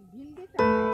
भिंडी